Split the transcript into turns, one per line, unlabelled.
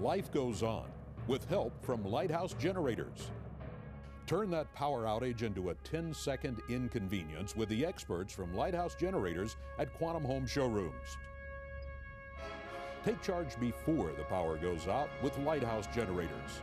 life goes on with help from Lighthouse Generators. Turn that power outage into a 10 second inconvenience with the experts from Lighthouse Generators at Quantum Home Showrooms. Take charge before the power goes out with Lighthouse Generators.